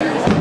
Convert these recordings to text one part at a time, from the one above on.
Thank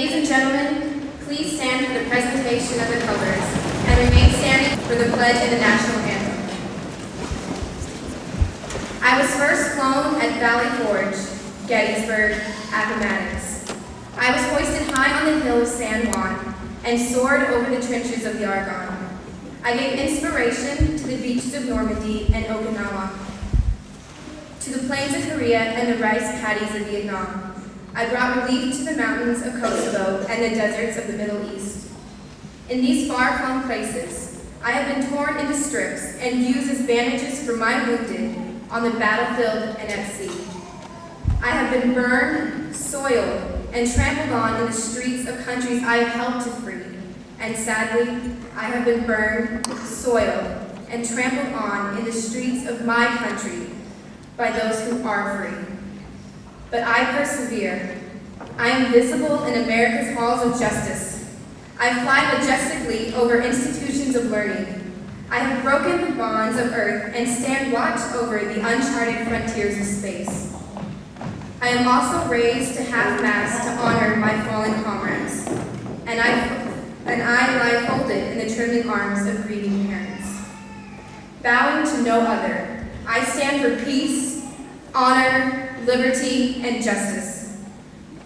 Ladies and gentlemen, please stand for the presentation of the colors and remain standing for the pledge and the national anthem. I was first flown at Valley Forge, Gettysburg, Appomattox. I was hoisted high on the hill of San Juan and soared over the trenches of the Argonne. I gave inspiration to the beaches of Normandy and Okinawa, to the plains of Korea and the rice paddies of Vietnam. I brought relief to the mountains of Kosovo and the deserts of the Middle East. In these far-flung places, I have been torn into strips and used as bandages for my wounded on the battlefield and at sea. I have been burned, soiled, and trampled on in the streets of countries I have helped to free. And sadly, I have been burned, soiled, and trampled on in the streets of my country by those who are free but I persevere. I am visible in America's halls of justice. I fly majestically over institutions of learning. I have broken the bonds of earth and stand watch over the uncharted frontiers of space. I am also raised to half-mast to honor my fallen comrades, and I, and I lie folded in the trembling arms of grieving parents. Bowing to no other, I stand for peace, honor, liberty, and justice.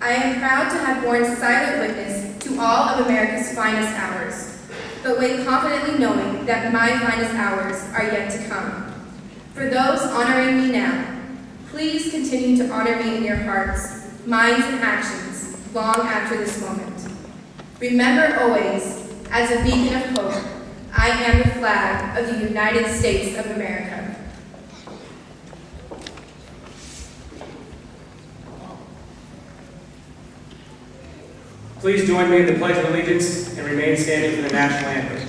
I am proud to have borne silent witness to all of America's finest hours, but wait confidently knowing that my finest hours are yet to come. For those honoring me now, please continue to honor me in your hearts, minds, and actions long after this moment. Remember always, as a beacon of hope, I am the flag of the United States of America. Please join me in the Pledge of Allegiance and remain standing for the national anthem.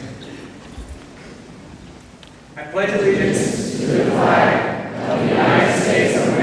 I pledge allegiance to the flag of the United States of America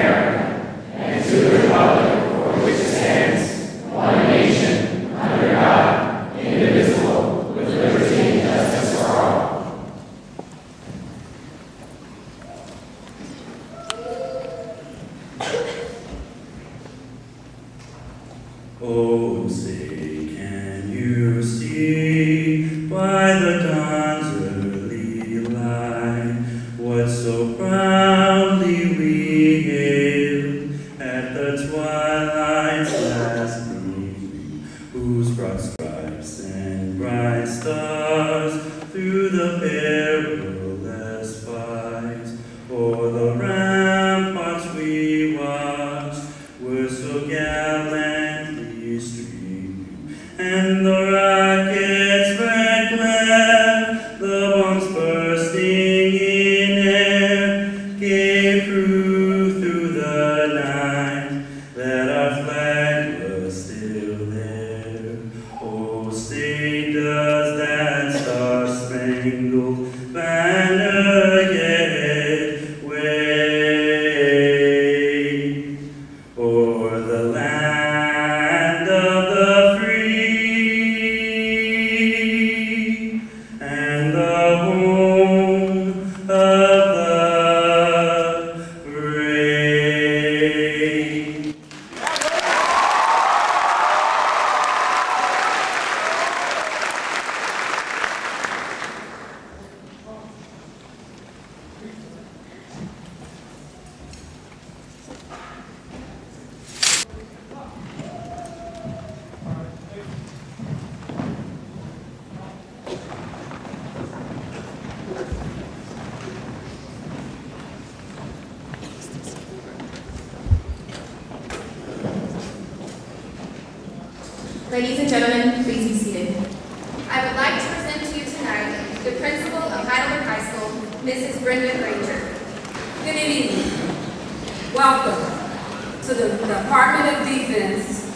to the Department of Defense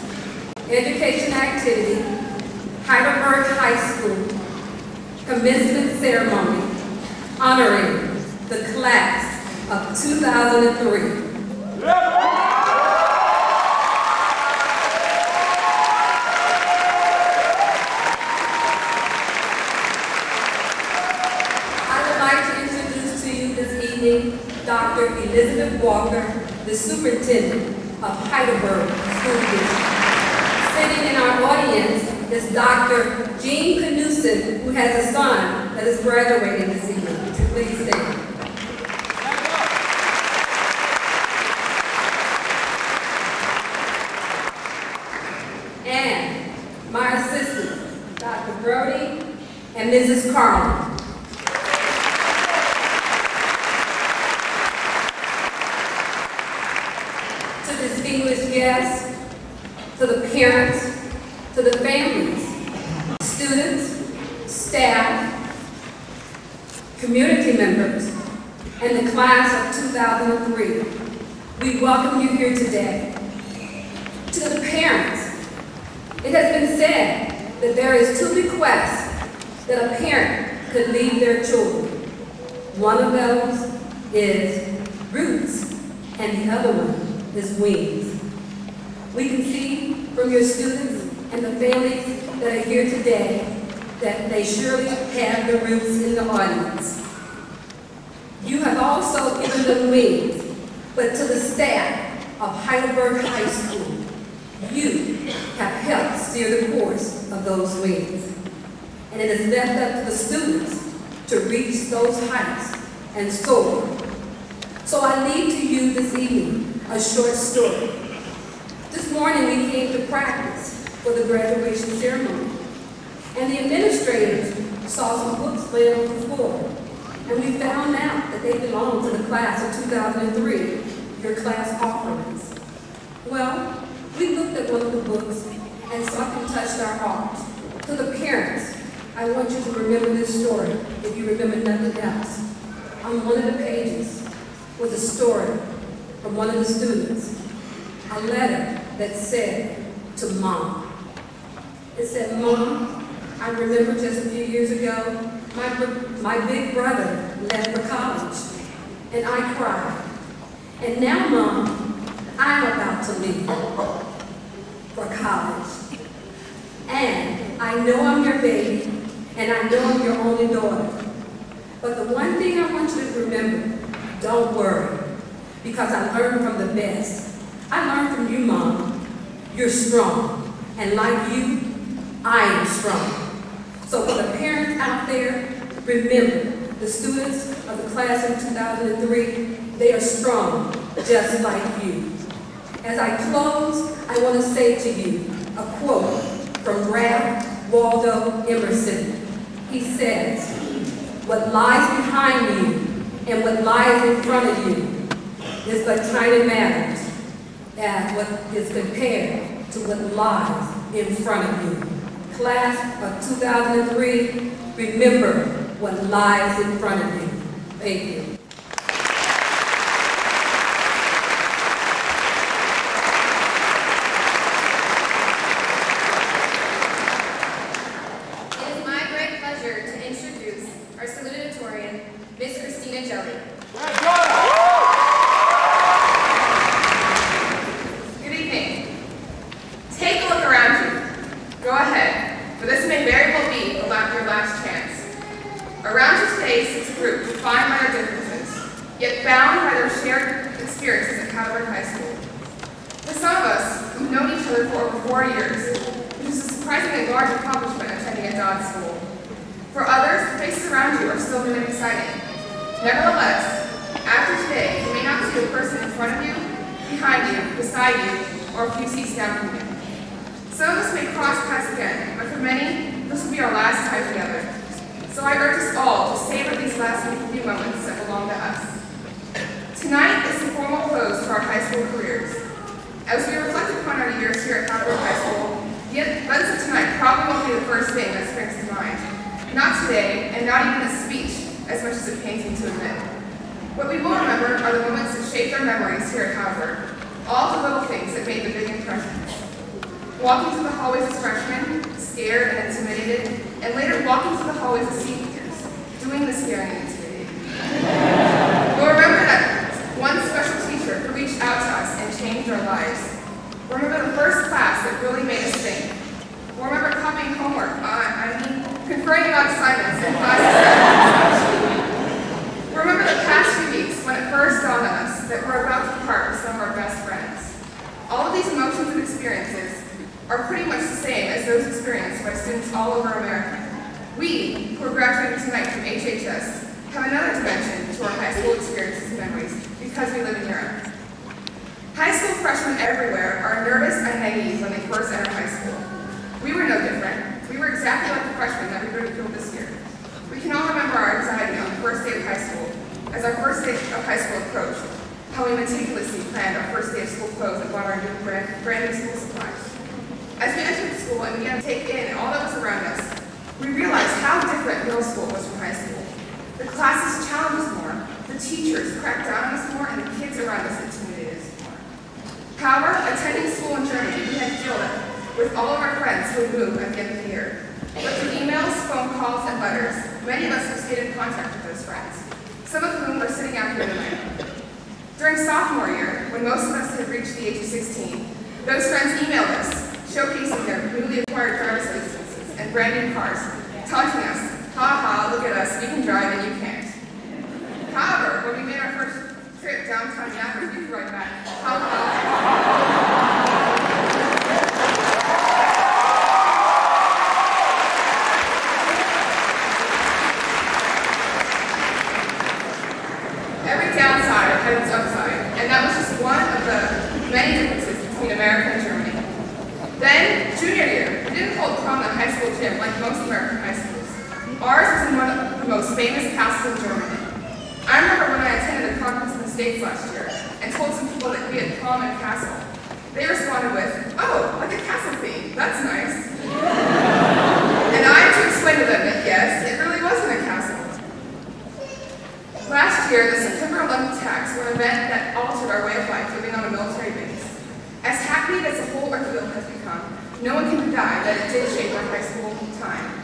Education Activity, Heidelberg High School Commencement Ceremony, honoring the class of 2003. I'm delighted to introduce to you this evening Dr. Elizabeth Walker, the superintendent of Heidelberg School District. Sitting in our audience is Dr. Jean Knudsen, who has a son that is graduating this evening. Please stand. And my assistant, Dr. Brody and Mrs. Carlin. And now, Mom, I'm about to leave for college. And I know I'm your baby, and I know I'm your only daughter. But the one thing I want you to remember, don't worry, because I learned from the best. I learned from you, Mom. You're strong, and like you, I am strong. So for the parents out there, remember, the students of the class of 2003, they are strong, just like you. As I close, I want to say to you a quote from Ralph Waldo Emerson. He says, what lies behind you and what lies in front of you is but tiny matters as what is compared to what lies in front of you. Class of 2003, remember what lies in front of you. Thank you. That we're about to part with some of our best friends. All of these emotions and experiences are pretty much the same as those experienced by students all over America. We, who are graduating tonight from HHS, have another dimension to our high school experiences and memories because we live in Europe. High school freshmen everywhere are nervous and naive when they first enter high school. We were no different. We were exactly like the freshmen that we ridiculed this year. We can all remember our anxiety on the first day of high school, as our first day of high school approached, how we meticulously planned our first day of school clothes and bought our new brand, brand new school supplies. As we entered school and began to take in all that was around us, we realized how different middle school was from high school. The classes challenged us more, the teachers cracked down on us more, and the kids around us intimidated us more. However, attending school in Germany, we had to deal with all of our friends who would move at the end of the year. But through emails, phone calls, and letters, many of us have stayed in contact with those friends, some of whom are sitting out here tonight. During sophomore year, when most of us had reached the age of 16, those friends emailed us, showcasing their newly acquired driver's licenses and brand new cars, taunting us, ha ha, look at us, we can drive and you can't. However, when we made our first trip downtown Yonkers, we could write back, ha ha. Every downside had its upside, and that was just one of the many differences between America and Germany. Then, junior year, we didn't hold prom at high school like most American high schools. Ours is in one of the most famous castles in Germany. I remember when I attended a conference in the States last year and told some people that we had prom at castle. They responded with, oh, like a castle theme, that's nice. and I had to explain to them that yes, it really wasn't a castle. Last year, the September 11th attacks were an event that altered our way of life living on a military base. As hackneyed as the whole ordeal has become, no one can deny that it did shape our high school time.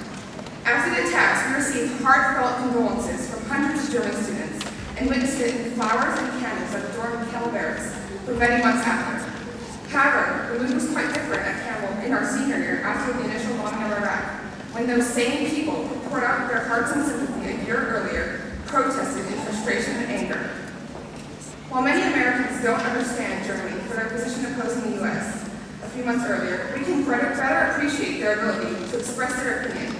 After the attacks, we received heartfelt condolences from hundreds of German students and witnessed it in flowers and candles at the dorm Campbell Barracks for many months after. However, the mood was quite different at Campbell in our senior year after the initial bombing of Iraq, when those same people who poured out their hearts and sympathy a year earlier protested in frustration and anger. While many Americans don't understand Germany for their position opposing the U.S. few months earlier, we can better, appreciate their ability to express their opinion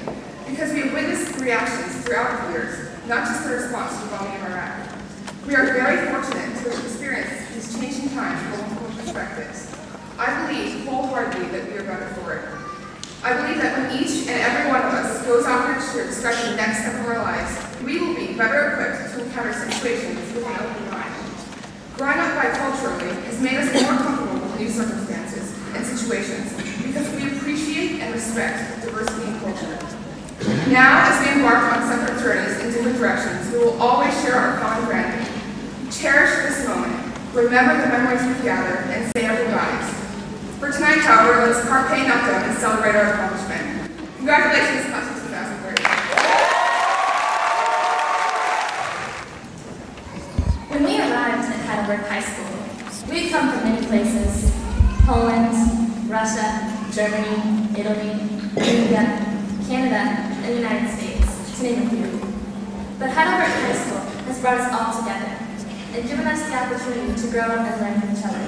because we have witnessed reactions throughout the years, not just the response to the bombing of Iraq. We are very fortunate to have experienced these changing times from multiple perspectives. I believe wholeheartedly that we are better for it. I believe that when each and every one of us goes out there to express the next step of our lives, we will be better equipped to encounter situations with an open mind. Growing up biculturally has made us more comfortable with new circumstances and situations because we appreciate and respect diversity and culture. Now, as we embark on separate journeys in different directions, we will always share our common ground. Cherish this moment, remember the memories we've gathered, and say our goodbyes. For tonight, however, let's carpe noctem and celebrate our accomplishment. Congratulations, class of 2030. When we arrived at Heidelberg High School, we had come from many places Poland, Russia, Germany, Italy, India, Canada, and the United States, to name a few. But Heidelberg High School has brought us all together and given us the opportunity to grow and learn from each other.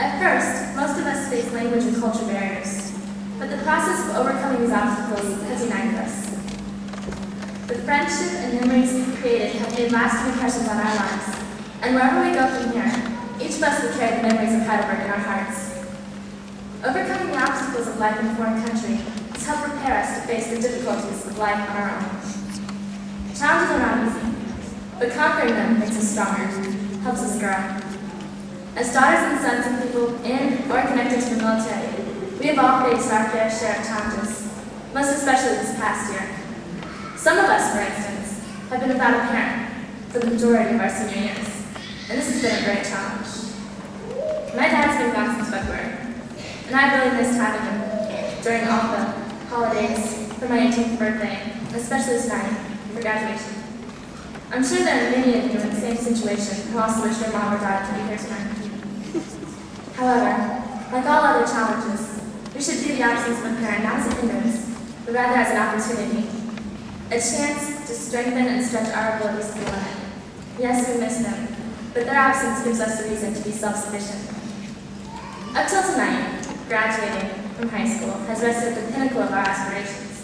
At first, most of us faced language and culture barriers, but the process of overcoming these obstacles has united us. The friendship and memories we've created have made lasting impressions on our lives, and wherever we go from here, each of us will carry the memories of Heidelberg in our hearts. Overcoming the obstacles of life in a foreign country has helped prepare us to face the difficulties of life on our own. Challenges are not easy, but conquering them makes us stronger, helps us grow. As daughters and sons of people in or connected to the military, We have all faced our fair share of challenges, most especially this past year. Some of us, for instance, have been without a parent for the majority of our senior years, and this has been a great challenge. My dad's been gone since February, and I've really missed having him during all the holidays, for my 18th birthday, especially tonight for graduation. I'm sure there are many of you in the same situation who also wish your mom or dad could be here tonight. However, like all other challenges, we should view the absence of a parent not as a hindrance, but rather as an opportunity. A chance to strengthen and stretch our abilities to the limit. Yes, we miss them, but their absence gives us a reason to be self-sufficient. Up till tonight, graduating from high school has rested at the pinnacle of our aspirations.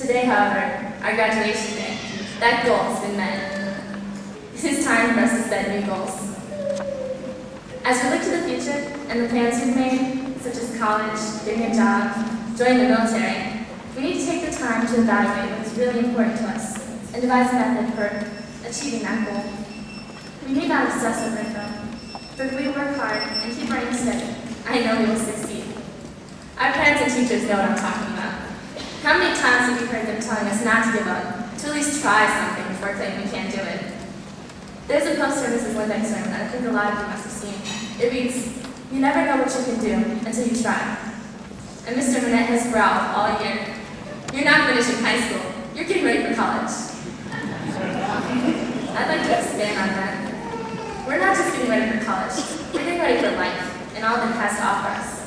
Today, however, our graduation day, that goal has been met. It is time for us to set new goals. As we look to the future and the plans we've made, such as college, getting a job, joining the military, we need to take the time to evaluate what is really important to us and devise a method for achieving that goal. We may not over it though, but if we work hard and keep running steady, I know we will succeed. Our parents and teachers know what I'm talking about. How many times have you heard them telling us not to give up, to at least try something before claiming we can't do it? There's a poster in Mrs. Lindeck's sermon that I think a lot of you must have seen. It reads, you never know what you can do until you try. And Mr. Manette has growled all year. You're not finishing high school. You're getting ready for college. I'd like to. We're not just getting ready for college. We're getting ready for life and all that has to offer us.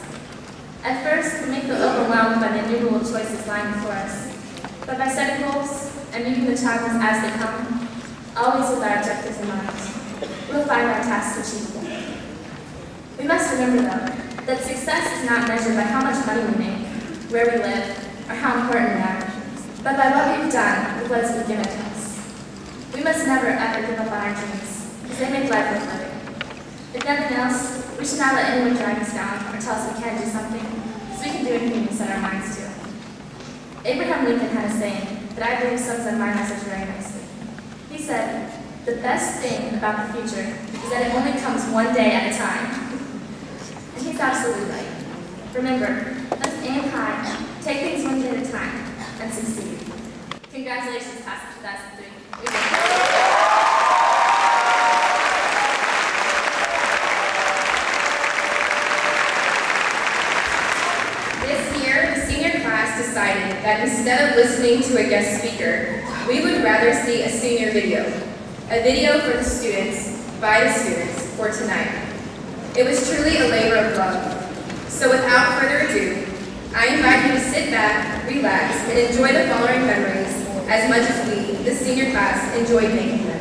At first, we may feel overwhelmed by the innumerable choices lying before us. But by setting goals and meeting the challenges as they come, always with our objectives in mind, we'll find our tasks achievable. We must remember, though, that success is not measured by how much money we make, where we live, or how important we are, but by what we've done with what has been given to us. We must never ever give up on our dreams, they make life worth living. If nothing else, we should not let anyone drag us down or tell us we can't do something, because we can do anything we set our minds to. Abraham Lincoln had a saying that I believe sums up my message very nicely. He said, the best thing about the future is that it only comes one day at a time. And he's absolutely right. Remember, let's aim high, take things one day at a time, and succeed. Congratulations, class of 2003. We did it. This year, the senior class decided that instead of listening to a guest speaker, we would rather see a senior video. A video for the students, by the students, for tonight. It was truly a labor of love. So without further ado, I invite you to sit back, relax, and enjoy the following memories as much as we, the senior class, enjoyed making them.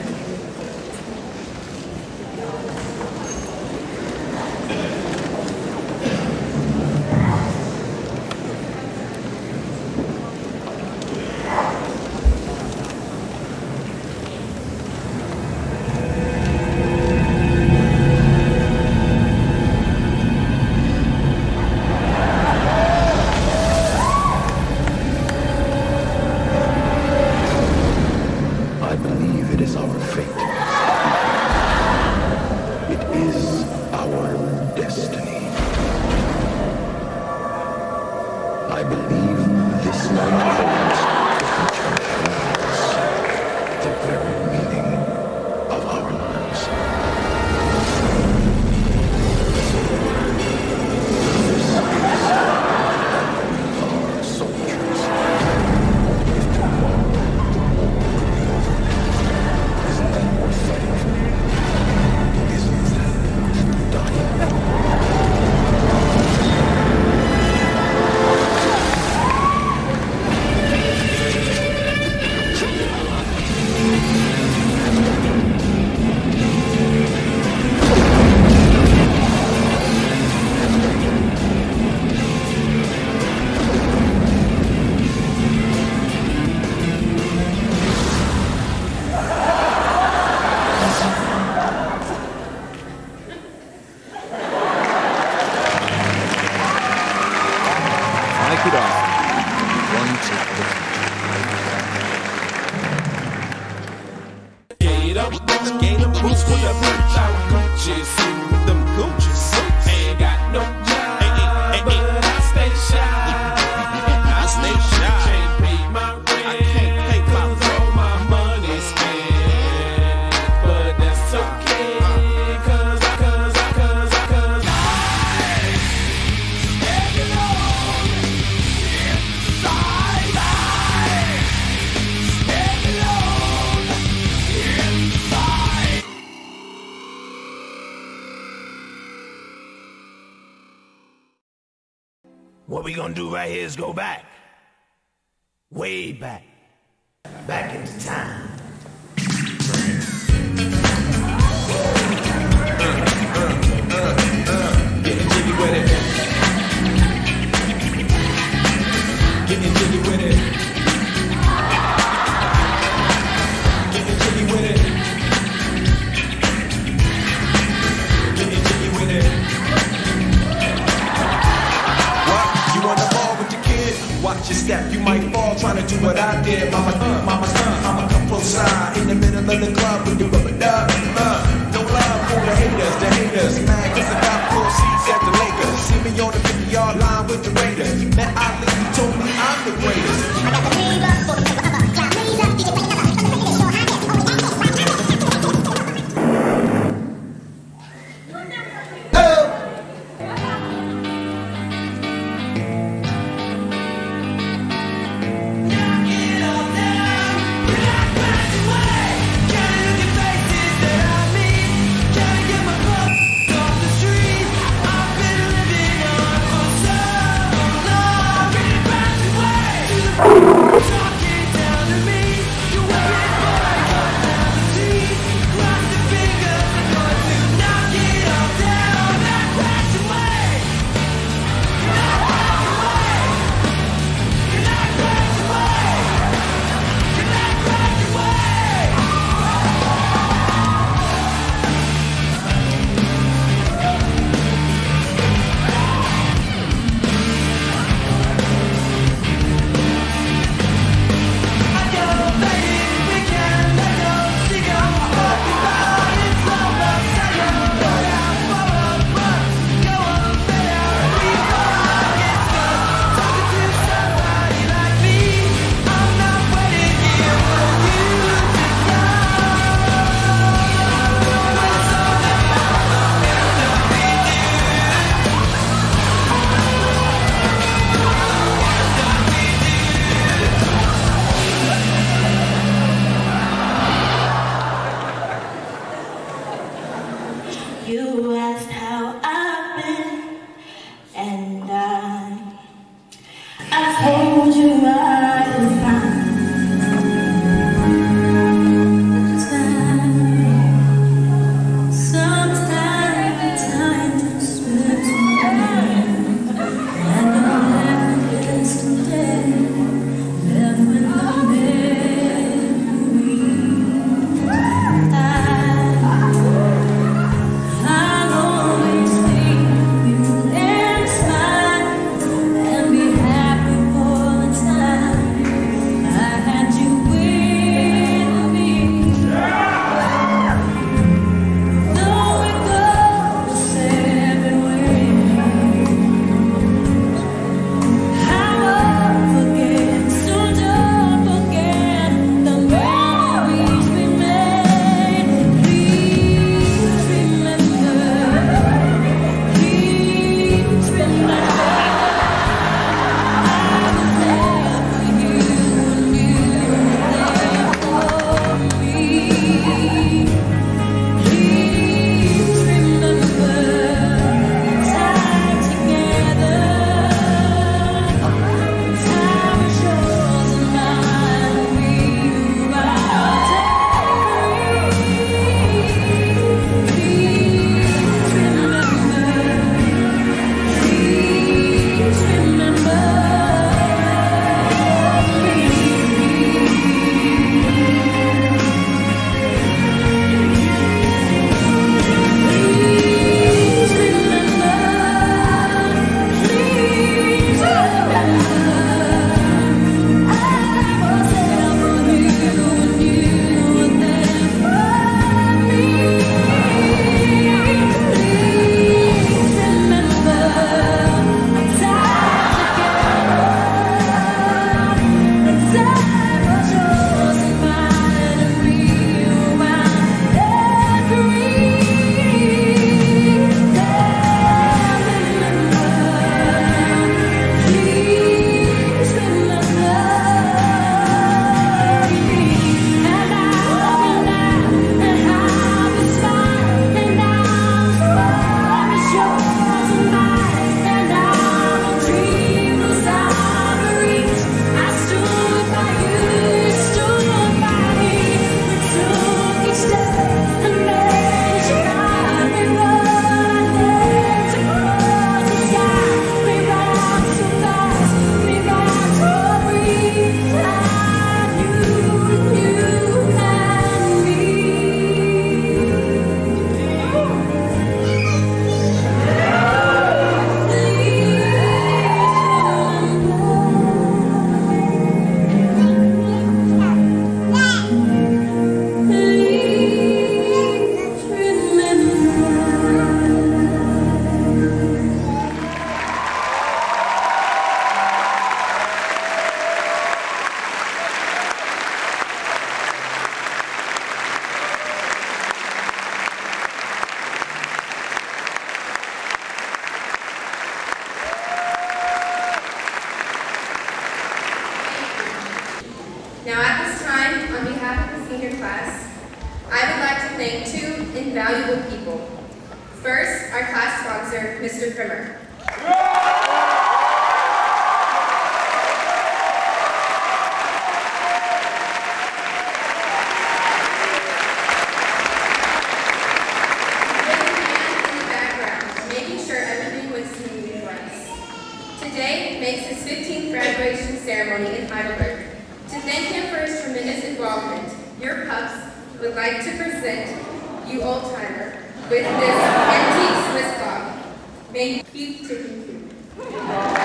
Makes his 15th graduation ceremony in Heidelberg. To thank him for his tremendous involvement, your pups would like to present you old timer with this antique Swiss clock. May you keep ticking through.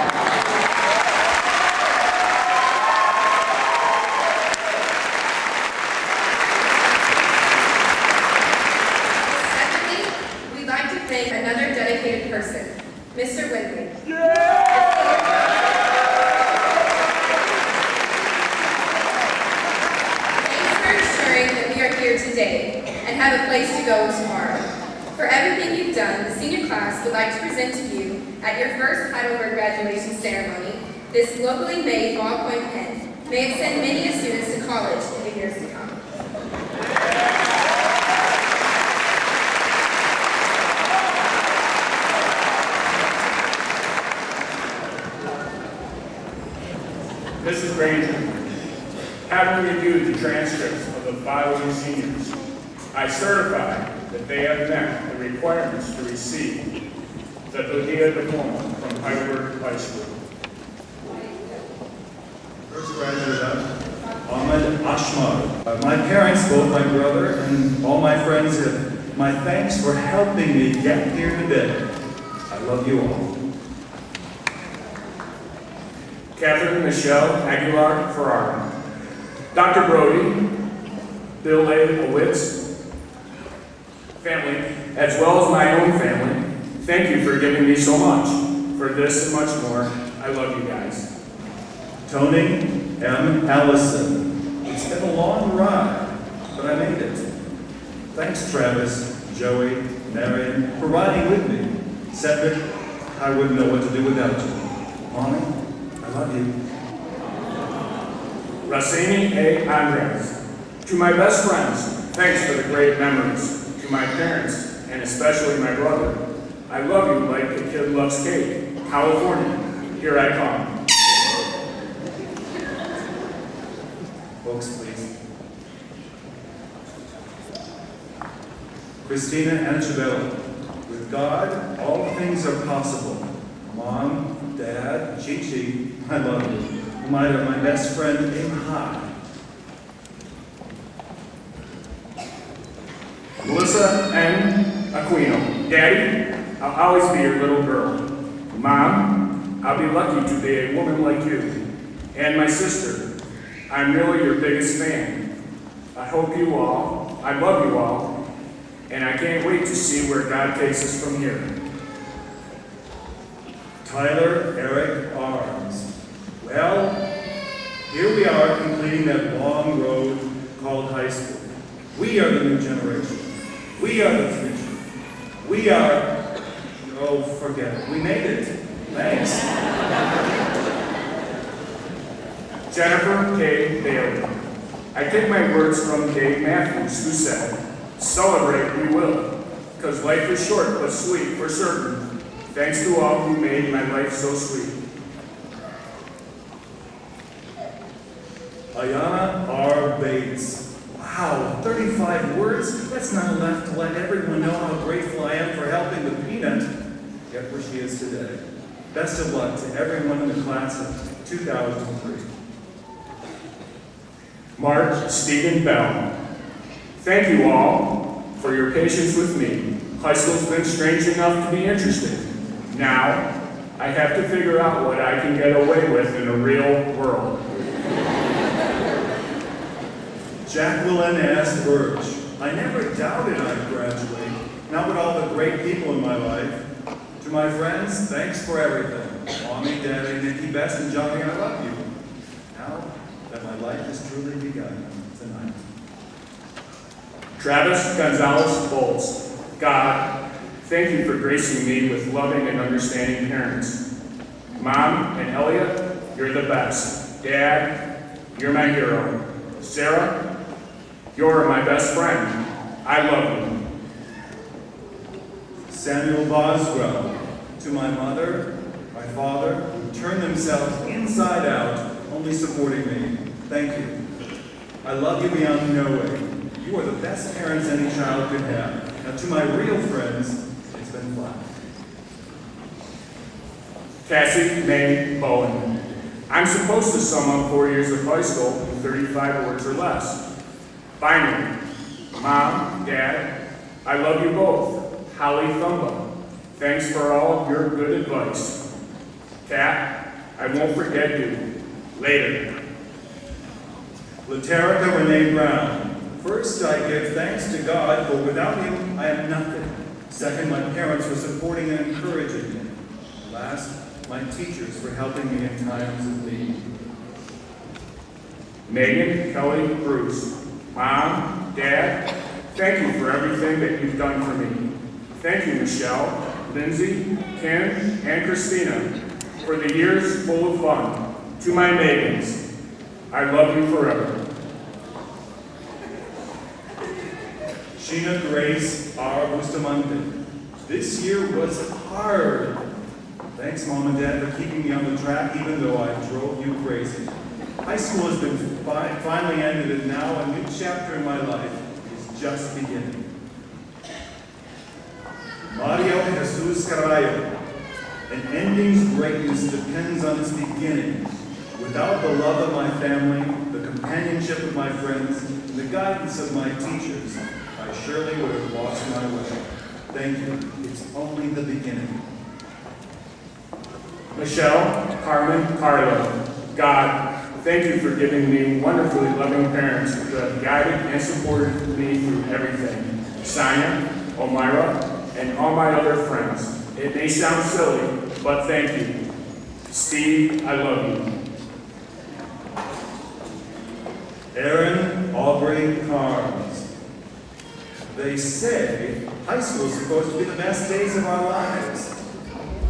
Christina Anchovella. With God, all things are possible. Mom, Dad, Chi-Chi, I love you. My, my best friend, aim high. Melissa N. Aquino. Daddy, I'll always be your little girl. Mom, I'll be lucky to be a woman like you. And my sister, I'm really your biggest fan. I hope you all, I love you all, and I can't wait to see where God takes us from here. Tyler Eric Arms. Well, here we are completing that long road called high school. We are the new generation. We are the future. We are, oh, forget it. We made it. Thanks. Jennifer K. Bailey. I take my words from Dave Matthews, who said, Celebrate we will, because life is short but sweet for certain. Thanks to all who made my life so sweet. Ayana R. Bates. Wow, 35 words? That's not enough to let everyone know how grateful I am for helping with Peanut get where she is today. Best of luck to everyone in the class of 2003. Mark Stephen Bell. Thank you all for your patience with me. High school's been strange enough to be interesting. Now, I have to figure out what I can get away with in the real world. Jacqueline S. Birch. I never doubted I'd graduate, not with all the great people in my life. To my friends, thanks for everything. Mommy, Daddy, Nikki, Bess, and Johnny, I love you. Now that my life has truly begun tonight. Travis Gonzalez Bolts. God, thank you for gracing me with loving and understanding parents. Mom and Elliot, you're the best. Dad, you're my hero. Sarah, you're my best friend. I love you. Samuel Boswell, to my mother, my father, who turned themselves inside out, only supporting me, thank you. I love you beyond knowing. You are the best parents any child could have. Now to my real friends, it's been fun. Cassie May Bowen. I'm supposed to sum up four years of high school in 35 words or less. Finally, Mom, Dad, I love you both. Holly Thumba. Thanks for all your good advice. Kat, I won't forget you. Later. Laterica Renee Brown. First, I give thanks to God, for without him, I am nothing. Second, my parents for supporting and encouraging me. Last, my teachers for helping me in times of need. Megan Kelly Bruce. Mom, Dad, thank you for everything that you've done for me. Thank you, Michelle, Lindsay, Ken, and Christina, for the years full of fun. To my Megans, I love you forever. Sheena Grace R. Bustamante. This year was hard. Thanks, Mom and Dad, for keeping me on the track, even though I drove you crazy. High school has been fi finally ended, and now a new chapter in my life is just beginning. Mario Jesus Carballo. An ending's greatness depends on its beginning. Without the love of my family, the companionship of my friends, and the guidance of my teachers, I surely would have lost my way. Thank you. It's only the beginning. Michelle, Carmen, Carlo, God, thank you for giving me wonderfully loving parents who have guided and supported me through everything. Sonia, Omira, and all my other friends. It may sound silly, but thank you. Steve, I love you. Aaron Aubrey Carnes. They say high school is supposed to be the best days of our lives.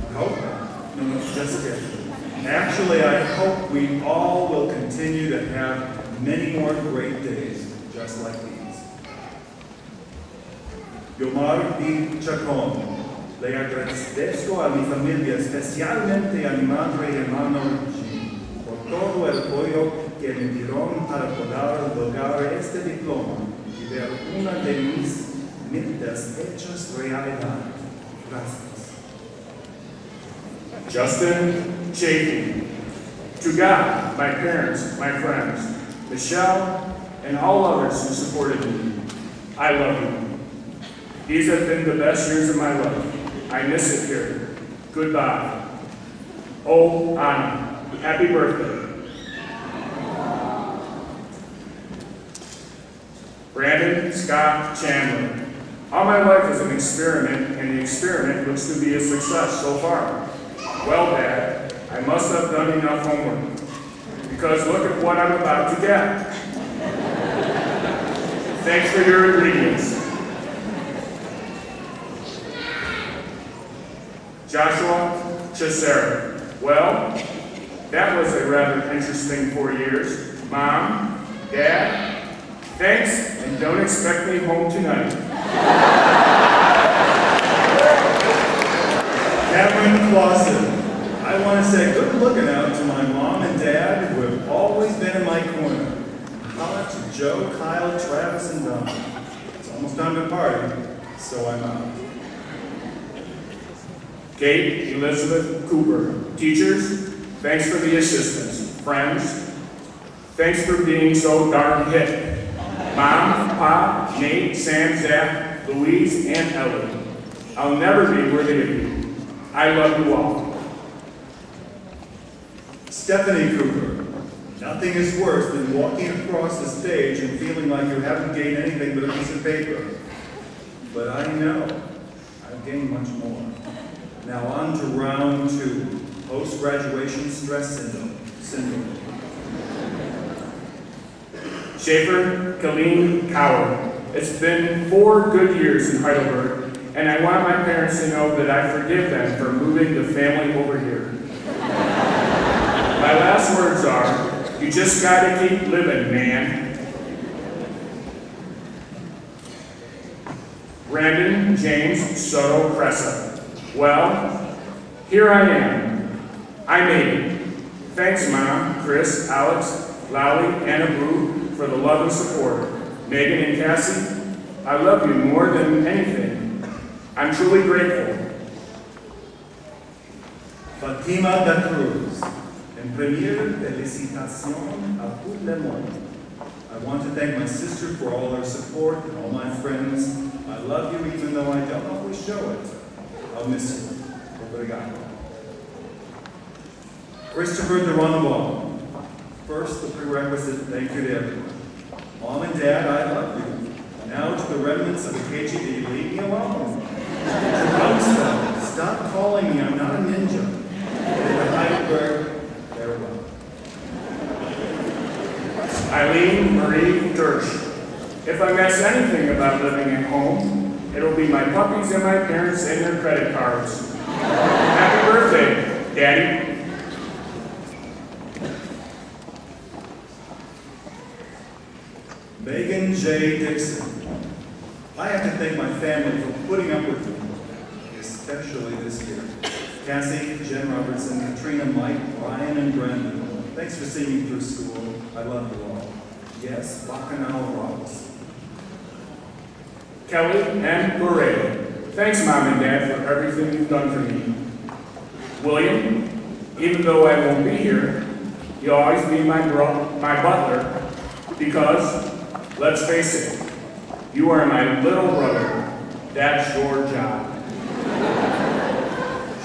I hope not. No, no, just kidding. Actually, I hope we all will continue to have many more great days just like these. Yomar B. Chacon. Le agradezco a mi familia, especialmente a mi madre y hermano G, por todo el apoyo que me dieron para poder lograr este diploma una de mis metas hechas realidad. Gracias. Justin Chafee. To God, my parents, my friends, Michelle, and all others who supported me, I love you. These have been the best years of my life. I miss it here. Goodbye. Oh, Anna, happy birthday. Brandon Scott Chandler. All my life is an experiment, and the experiment looks to be a success so far. Well, Dad, I must have done enough homework. Because look at what I'm about to get. Thanks for your ingredients. Joshua Chesarek. Well, that was a rather interesting four years. Mom, Dad, thanks, and don't expect me home tonight. Cameron Clausen. I want to say good looking out to my mom and dad who have always been in my corner. Holla to Joe, Kyle, Travis, and Don. It's almost time to party, so I'm out. Kate Elizabeth Cooper. Teachers, thanks for the assistance. Friends, thanks for being so darn hip. Mom, Pop, Nate, Sam, Zach, Louise, and Ellie. I'll never be worthy of you. I love you all. Stephanie Cooper. Nothing is worse than walking across the stage and feeling like you haven't gained anything but a piece of paper. But I know I've gained much more. Now on to round two, post-graduation stress syndrome. syndrome. Schaefer Colleen Cower. It's been four good years in Heidelberg, and I want my parents to know that I forgive them for moving the family over here. my last words are, you just gotta keep living, man. Brandon James Soto Cressa. Well, here I am. I made it. Thanks, Mom, Chris, Alex, Lally, and Abu for the love and support. Megan and Cassie, I love you more than anything. I'm truly grateful. Fatima da Cruz, en première félicitations à tout le monde. I want to thank my sister for all her support and all my friends. I love you even though I don't always show it. I'll miss you. Obrigado. Christopher Duranabal. First, the prerequisite thank you to everyone. Mom and Dad, I love you. Now to the remnants of the KGB, leave me alone. Rumsfeld, stop calling me, I'm not a ninja. And Heidelberg, farewell. Eileen Marie Dersch. If I miss anything about living at home, it'll be my puppies and my parents and their credit cards. Happy birthday, Daddy. Megan J. Dixon. I have to thank my family for putting up with me, especially this year. Cassie, Jen Robertson, Katrina, Mike, Ryan, and Brandon. Thanks for seeing me through school. I love you all. Yes, Bacchanal rocks. Kelly and Lorraine. Thanks, Mom and Dad, for everything you've done for me. William, even though I won't be here, you'll always be my, bro- my butler because, let's face it, you are my little brother. That's your job.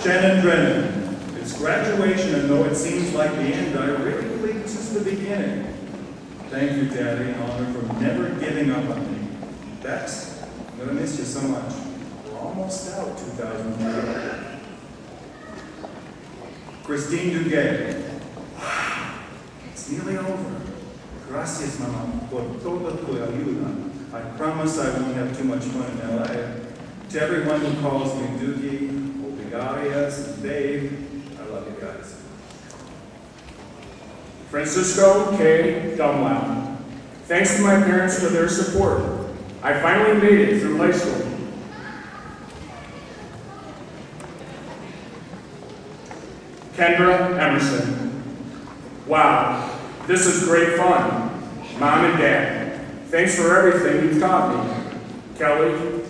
Shannon Drennan. It's graduation, and though it seems like the end, I really believe it's just the beginning. Thank you, Daddy and Honor, for never giving up on me. Bex, I'm gonna miss you so much. We're almost out, 2003. Christine Duguay. It's nearly over. Gracias, Mama, por toda tu ayuda. I promise I won't have too much fun in LA. To everyone who calls me Doogie, Obligarias, and Dave, I love you guys. Francisco K. Dunlap. Thanks to my parents for their support. I finally made it through high school. Kendra Emerson. Wow, this is great fun. Mom and Dad, thanks for everything you've taught me. Kelly,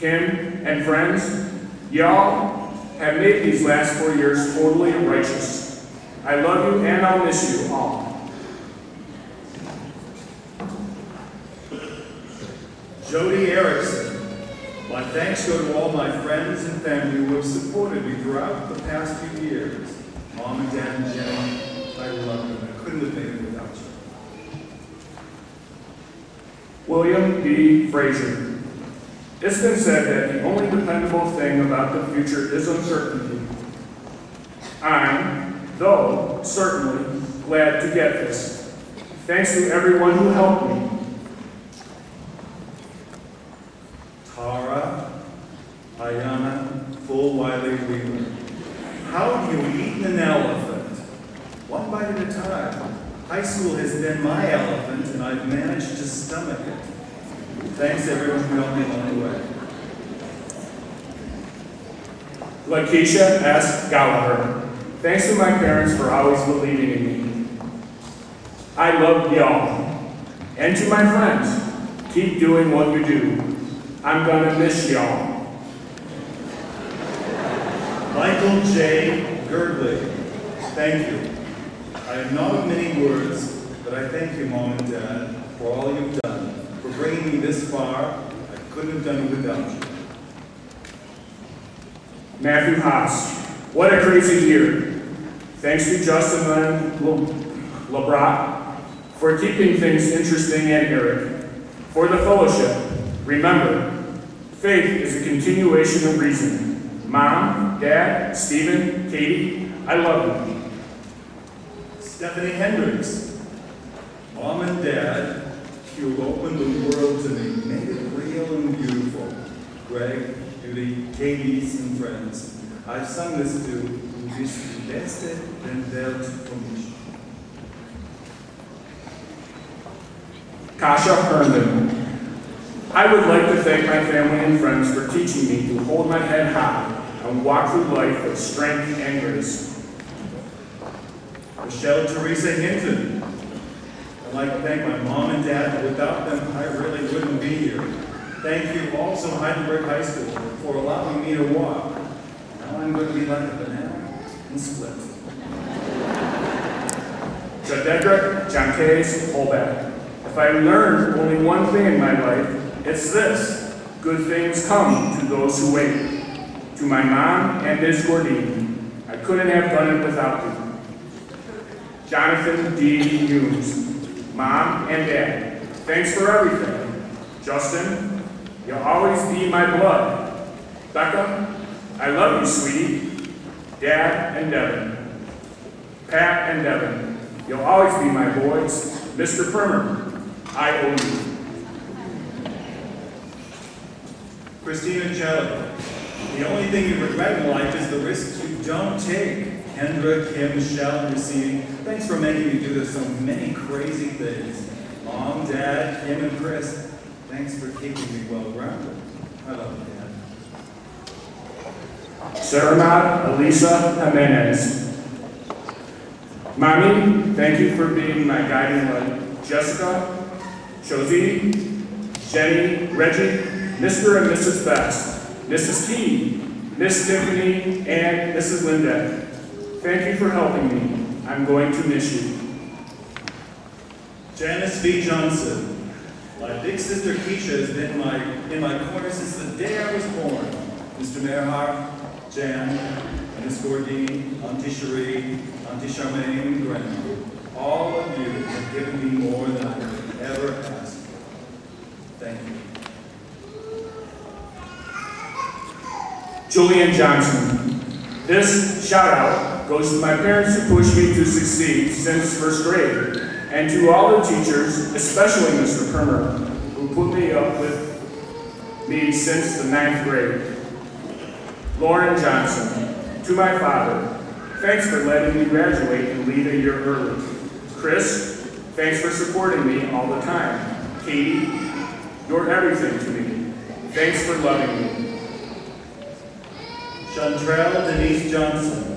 Kim, and friends, y'all have made these last four years totally righteous. I love you and I'll miss you all. Jody Erickson. My thanks go to all my friends and family who have supported me throughout the past few years. Mom and Dad and Jenny, I love them. I couldn't have made it without you. William B. Fraser. It's been said that the only dependable thing about the future is uncertainty. I'm, though, certainly glad to get this. Thanks to everyone who helped me. Tara, Ayana, Full Wiley Wheeler. How do you eat an elephant? One bite at a time. High school has been my elephant, and I've managed to stomach it. Thanks everyone for helping me along the way. Lakeisha S. Gallagher. Thanks to my parents for always believing in me. I love y'all. And to my friends, keep doing what you do. I'm gonna miss y'all. Michael J. Girdley, thank you. I am not of many words, but I thank you, Mom and Dad, for all you've done, for bringing me this far. I couldn't have done it without you. Matthew Haas. What a crazy year. Thanks to Justin and Le- LeBrat for keeping things interesting and Eric. For the fellowship, remember, faith is a continuation of reason. Mom, Dad, Stephen, Katie, I love you. Stephanie Hendricks, Mom and Dad, you opened the world to me, made it real and beautiful. Greg, Judy, Katie's, and friends. I've sung this to die Beste der Welt für mich. Kasha Herndon. I would like to thank my family and friends for teaching me to hold my head high and walk through life with strength and grace. Michelle Teresa Hinton. I'd like to thank my mom and dad. Without them, I really wouldn't be here. Thank you also Heidelberg High School for allowing me to walk. Now I'm going to be like a banana and split. Jadedric Jankees Holbeck. If I learned only one thing in my life, it's this. Good things come to those who wait. To my mom and Ms. Gordine, I couldn't have done it without you. Jonathan D. Hughes, Mom and Dad, thanks for everything. Justin, you'll always be my blood. Becca, I love you, sweetie. Dad and Devin. Pat and Devin, you'll always be my boys. Mr. Firmer, I owe you. Christina Jelly. The only thing you regret in life is the risks you don't take. Kendra, Kim, Michelle, and Racine, thanks for making me do so many crazy things. Mom, Dad, Kim, and Chris, thanks for keeping me well grounded. I love you, Dad. Serenad Elisa Jimenez. Mommy, thank you for being my guiding light. Jessica, Josie, Jenny, Reggie, Mr. and Mrs. Best, Mrs. Key, Miss Tiffany, and Mrs. Linda. Thank you for helping me. I'm going to miss you. Janice V. Johnson. My big sister Keisha has been my, in my corner since the day I was born. Mr. Merhar, Jan, Miss Gordine, Auntie Cherie, Auntie Charmaine, and Grandma. All of you have given me more than I could ever ask for. Thank you. Julian Johnson. This shout out goes to my parents who pushed me to succeed since first grade, and to all the teachers, especially Mr. Permer, who put me up with me since the ninth grade. Lauren Johnson. To my father, thanks for letting me graduate and leave a year early. Chris, thanks for supporting me all the time. Katie, you're everything to me. Thanks for loving me. Chantrell Denise Johnson.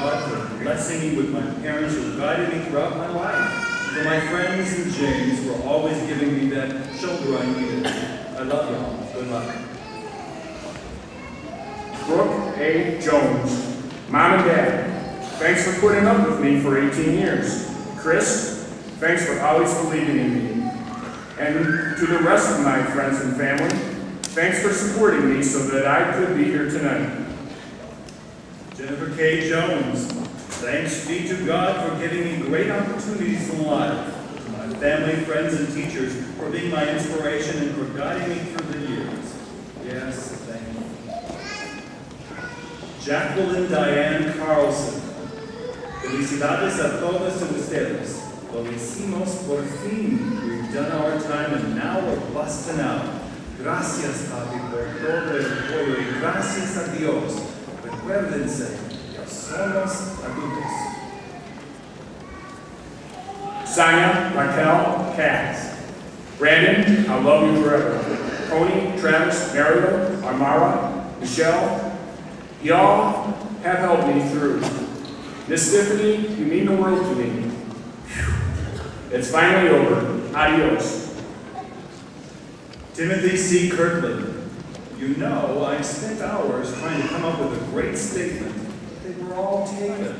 God, for blessing me with my parents who guided me throughout my life. For my friends and James were always giving me that shoulder I needed. I love y'all. Good luck. Brooke A. Jones. Mom and Dad, thanks for putting up with me for 18 years. Chris, thanks for always believing in me. And to the rest of my friends and family, thanks for supporting me so that I could be here tonight. Jennifer K. Jones. Thanks be to God for giving me great opportunities in life. To my family, friends, and teachers for being my inspiration and for guiding me through the years. Yes, thank you. Jacqueline Diane Carlson. Felicidades a todos ustedes. Lo hicimos por fin. We've done our time and now we're busting out. Gracias, papi, por todo el apoyo y gracias a Dios. Recuérdense, ya somos adultos. Sonia Raquel Katz. Brandon, I love you forever. Tony, Travis, Mario, Amara, Michelle, y'all have helped me through. Miss Tiffany, you mean the world to me. It's finally over. Adios. Timothy C. Kirkland. You know, I spent hours trying to come up with a great statement. They were all taken.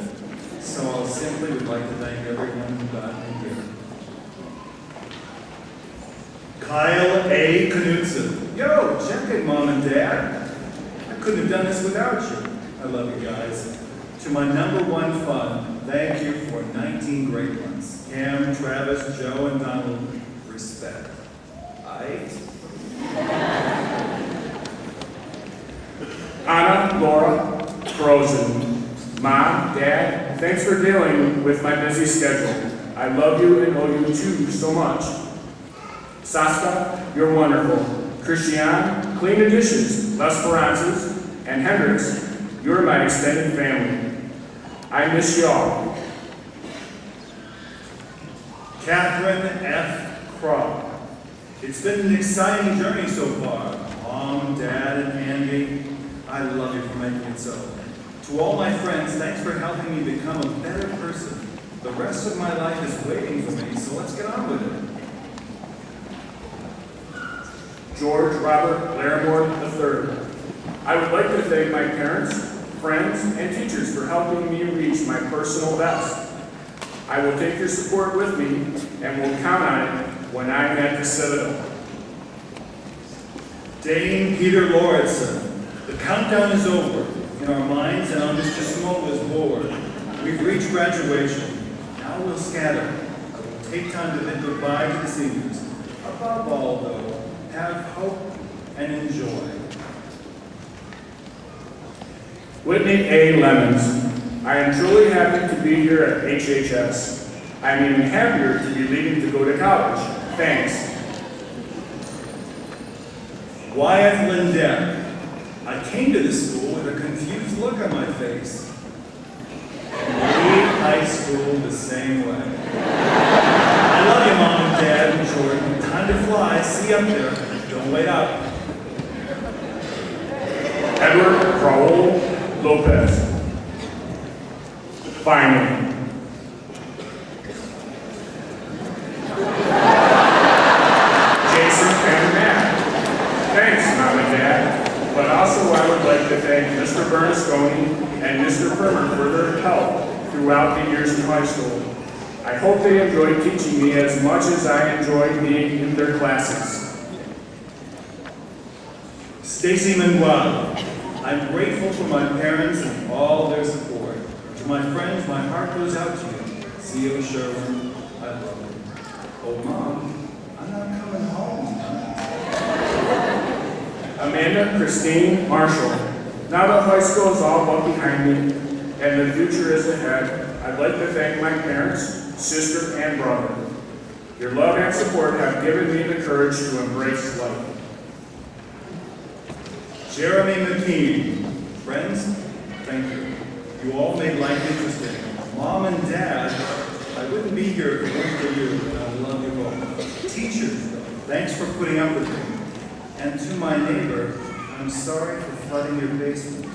So I'll simply would like to thank everyone who got me here. Kyle A. Knudsen. Yo, check Mom and Dad. I couldn't have done this without you. I love you guys. To my number one fun, thank you for 19 great ones. Cam, Travis, Joe, and Donald, respect. Aight? Anna Laura Frozen. Mom, Dad, thanks for dealing with my busy schedule. I love you and owe you too so much. Saska, you're wonderful. Christian, clean the dishes. Les Esperanzas, and Hendricks, you're my extended family. I miss y'all. Catherine F. Craw. It's been an exciting journey so far. Mom, Dad, and Andy, I love you for making it so. To all my friends, thanks for helping me become a better person. The rest of my life is waiting for me, so let's get on with it. George Robert Larimore III. I would like to thank my parents, friends, and teachers for helping me reach my personal best. I will take your support with me and will count on it when I'm at the Citadel. Dane Peter Lauritsen, the countdown is over. Our minds and on Mr. Smola's board, we've reached graduation. Now we'll scatter. I will take time to bid goodbye to the seniors. Above all, though, have hope and enjoy. Whitney A. Lemons. I am truly happy to be here at HHS. I am even happier to be leaving to go to college. Thanks. Wyatt Lindell. I came to this school with a confused look on my face. Leave high school the same way. I love you, Mom and Dad and Jordan. Time to fly. See you up there. Don't wait up. Edward Raul Lopez. Finally. Jason Panamac. Thanks, Mom and Dad. But also I would like to thank Mr. Bernasconi and Mr. Primer for their help throughout the years in high school. I hope they enjoyed teaching me as much as I enjoyed being in their classes. Stacy Manuel. I'm grateful for my parents and all their support. To my friends, my heart goes out to you. C.O. Sherwin, I love you. Oh, Mom, I'm not coming home. Amanda Christine Marshall. Now that high school is all but behind me and the future is ahead, I'd like to thank my parents, sister, and brother. Your love and support have given me the courage to embrace life. Jeremy McKean. Friends, thank you. You all made life interesting. Mom and Dad, I wouldn't be here if it weren't for you, and I love you both. Teachers, thanks for putting up with me. And to my neighbor, I'm sorry for flooding your basement.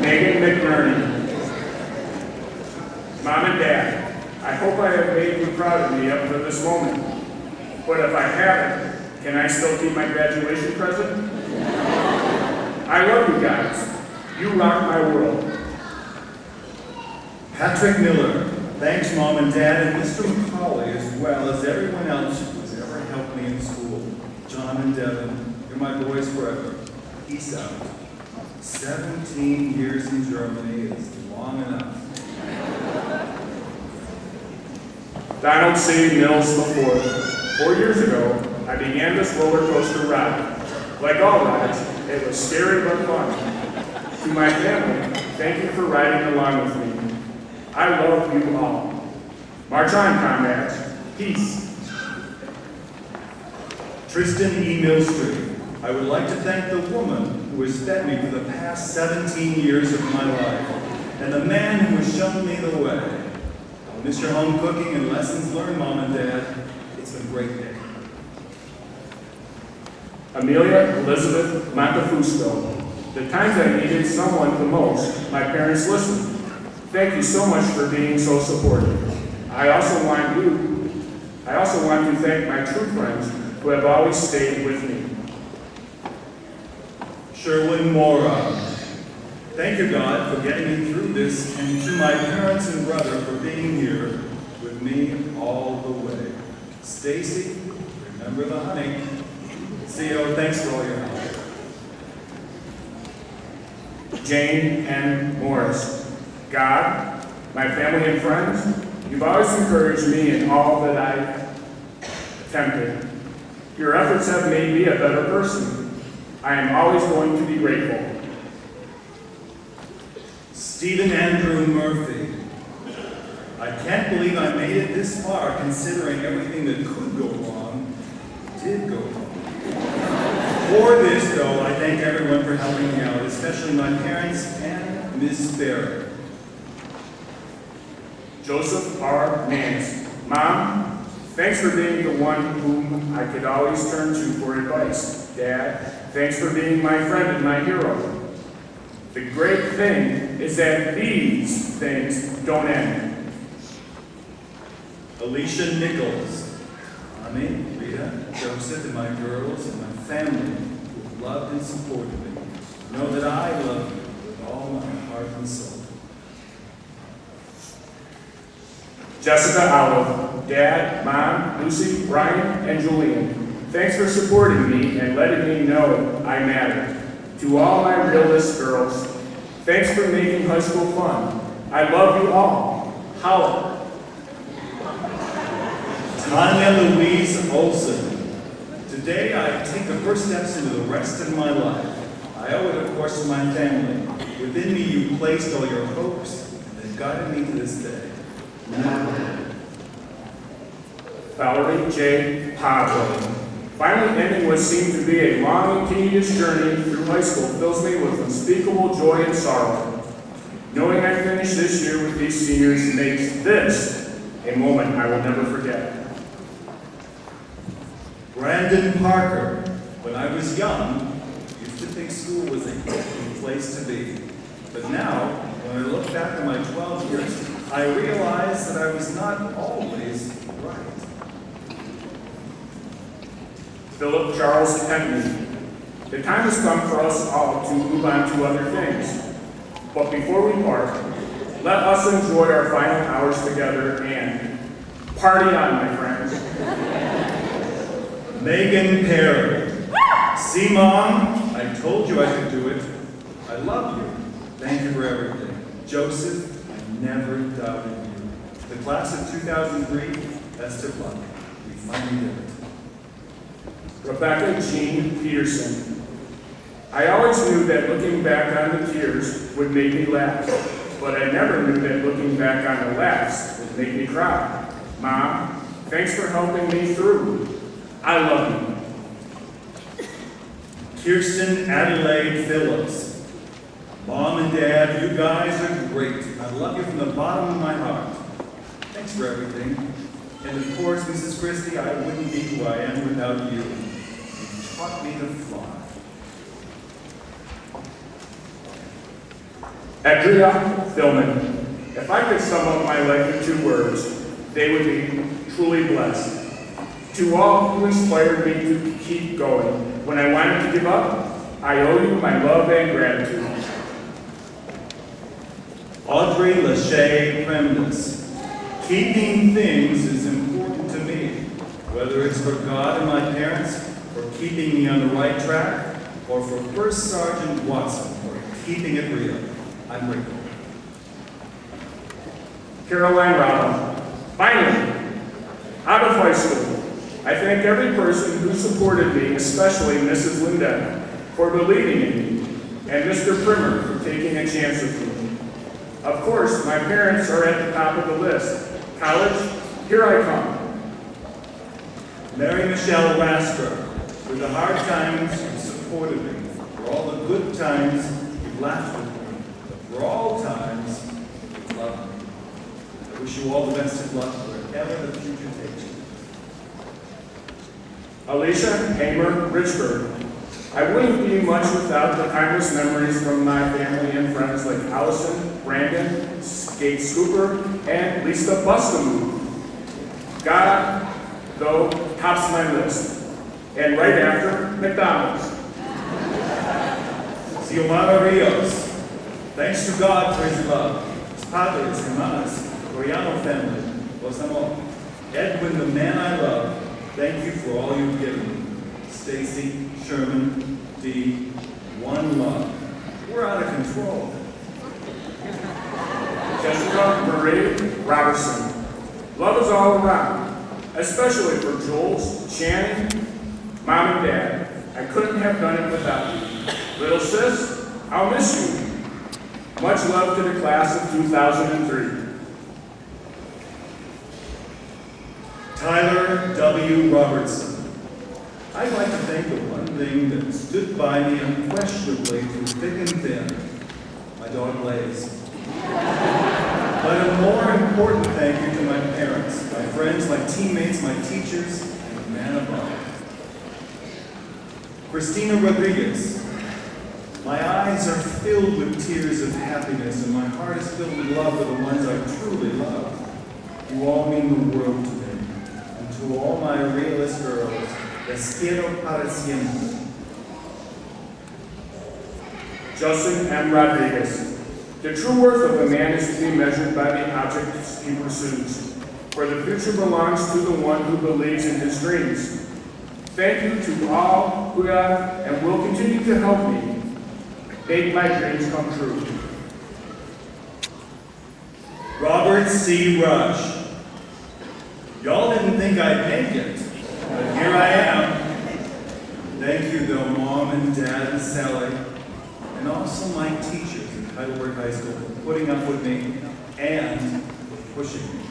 Megan McNerney. Mom and Dad, I hope I have made you proud of me up to this moment. But if I haven't, can I still keep my graduation present? I love you guys. You rock my world. Patrick Miller, thanks Mom and Dad and Mr. McCauley as well as everyone else who has ever helped me in school. John and Devin, you're my boys forever. Peace out. 17 years in Germany is long enough. Donald C. Mills IV. Four years ago, I began this roller coaster ride. Like all rides, it was scary but fun. To my family, thank you for riding along with me. I love you all. March on, comrades. Peace. Tristan E. Millstreet, I would like to thank the woman who has fed me for the past 17 years of my life, and the man who has shown me the way. I'll miss your home cooking and lessons learned, Mom and Dad. It's been great day. Amelia Elizabeth Montefusco. The times I needed someone the most, my parents listened. Thank you so much for being so supportive. I also want you, I also want to thank my true friends who have always stayed with me. Sherwin Mora. Thank you, God, for getting me through this, and to my parents and brother for being here with me all the way. Stacy, remember the honey. Co, thanks for all your help. Jane M. Morris. God, my family and friends, you've always encouraged me in all that I've attempted. Your efforts have made me a better person. I am always going to be grateful. Stephen Andrew Murphy. I can't believe I made it this far considering everything that could go wrong did go wrong. For this, though, I thank everyone for helping me out, especially my parents and Miss Barrett. Joseph R. Nance. Mom, Thanks for being the one whom I could always turn to for advice. Dad, thanks for being my friend and my hero. The great thing is that these things don't end. Alicia Nichols, Mommy, Rita, Joseph, and my girls, and my family who have loved and supported me. Know that I love you with all my heart and soul. Jessica Olive, Dad, Mom, Lucy, Brian, and Julian, thanks for supporting me and letting me know I matter. To all my realist girls, thanks for making high school fun. I love you all. Holla. Tanya Louise Olson. Today I take the first steps into the rest of my life. I owe it, of course, to my family. Within me you placed all your hopes and guided me to this day. Now, Valerie J. Pablo. Finally ending what seemed to be a long and tedious journey through high school fills me with unspeakable joy and sorrow. Knowing I finished this year with these seniors makes this a moment I will never forget. Brandon Parker. When I was young, used to think school was a place to be. But now, when I look back on my 12 years, I realize that I was not always right. Philip Charles Pentley. The time has come for us all to move on to other things. But before we part, let us enjoy our final hours together and party on, my friends. Megan Perry. See, Mom, I told you I could do it. I love you. Thank you for everything. Joseph, I never doubted you. The class of 2003, best of luck. We finally did it. Rebecca Jean Peterson. I always knew that looking back on the tears would make me laugh, but I never knew that looking back on the laughs would make me cry. Mom, thanks for helping me through. I love you. Kirsten Adelaide Phillips. Mom and Dad, you guys are great. I love you from the bottom of my heart. Thanks for everything. And of course, Mrs. Christie, I wouldn't be who I am without you. Taught me to fly. Philman. If I could sum up my life in two words, they would be truly blessed. To all who inspired me to keep going, when I wanted to give up, I owe you my love and gratitude. Audrey Lachey Premdas. Keeping things is important to me, whether it's for God and my parents, keeping me on the right track, or for First Sergeant Watson for keeping it real. I'm grateful. Caroline Rama. Finally, out of high school, I thank every person who supported me, especially Mrs. Lindell, for believing in me, and Mr. Primer for taking a chance with me. Of course, my parents are at the top of the list. College, here I come. Mary Michelle Rastra, for the hard times you supported me, for all the good times you laughed with me, for all times you loved me. I wish you all the best of luck wherever the future takes you. Alicia Hamer Richburg. I wouldn't be much without the timeless memories from my family and friends like Allison, Brandon, Skate Scooper, and Lisa Bustamoo. God, though, tops my list. And right after, McDonald's. Xiomara Rios, thanks to God for his love. His padres, hermanas, Coriano family, los amo. Edwin, the man I love, thank you for all you've given. Stacy, Sherman, Dee, one love. We're out of control. Jessica Marie Robertson. Love is all around, especially for Jules, Shannon, Mom and Dad. I couldn't have done it without you. Little sis, I'll miss you. Much love to the class of 2003. Tyler W. Robertson. I'd like to thank the one thing that stood by me unquestionably through thick and thin. My dog Blaze. But a more important thank you to my parents, my friends, my teammates, my teachers, and the man above. Christina Rodriguez, my eyes are filled with tears of happiness, and my heart is filled with love for the ones I truly love. You all mean the world to me, and to all my realist girls, les quiero para siempre. Justin M. Rodriguez. The true worth of a man is to be measured by the objects he pursues, for the future belongs to the one who believes in his dreams. Thank you to all who have and will continue to help me make my dreams come true. Robert C. Rush. Y'all didn't think I'd make it, but here I am. Thank you, though, Mom and Dad and Sally, and also my teachers at Heidelberg High School for putting up with me and pushing me.